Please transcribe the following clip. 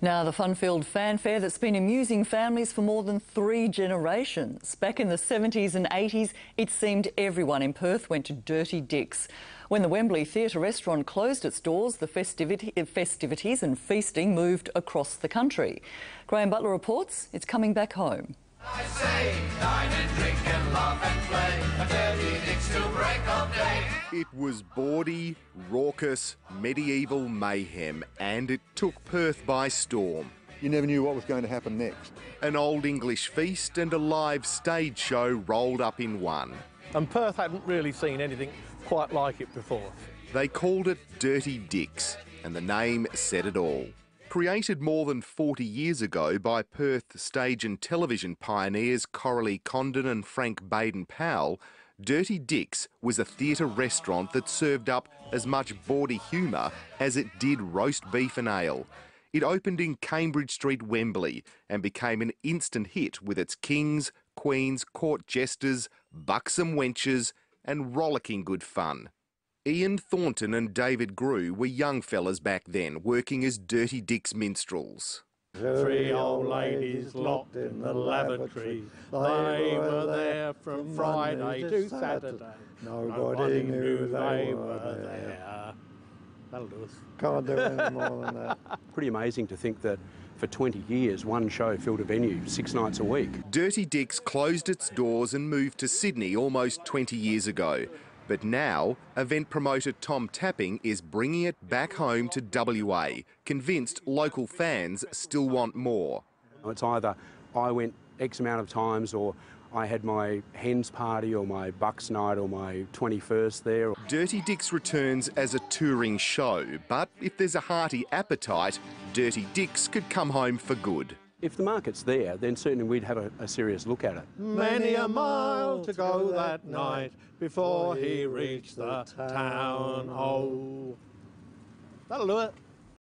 Now, the fun-filled fanfare that's been amusing families for more than three generations. Back in the 70s and 80s, it seemed everyone in Perth went to Dirty Dick's. When the Wembley Theatre restaurant closed its doors, the festivity, festivities and feasting moved across the country. Graham Butler reports it's coming back home. It was bawdy, raucous, medieval mayhem, and it took Perth by storm. You never knew what was going to happen next. An old English feast and a live stage show rolled up in one. And Perth hadn't really seen anything quite like it before. They called it Dirty Dick's, and the name said it all. Created more than 40 years ago by Perth stage and television pioneers Coralie Condon and Frank Baden Powell, Dirty Dick's was a theatre restaurant that served up as much bawdy humour as it did roast beef and ale. It opened in Cambridge Street, Wembley, and became an instant hit with its kings, queens, court jesters, buxom wenches, and rollicking good fun. Ian Thornton and David Grew were young fellas back then, working as Dirty Dick's minstrels. Three old ladies locked in the lavatory. They were there from Friday to Saturday. Nobody knew they were there. That'll do us. Can't do any more than that. Pretty amazing to think that for 20 years, one show filled a venue six nights a week. Dirty Dick's closed its doors and moved to Sydney almost 20 years ago. But now, event promoter Tom Tapping is bringing it back home to WA, convinced local fans still want more. It's either I went X amount of times or I had my hens party or my bucks night or my 21st there. Dirty Dick's returns as a touring show, but if there's a hearty appetite, Dirty Dick's could come home for good. If the market's there, then certainly we'd have a, a serious look at it. Many a mile to go that night before he reached the town. Oh, that'll do it.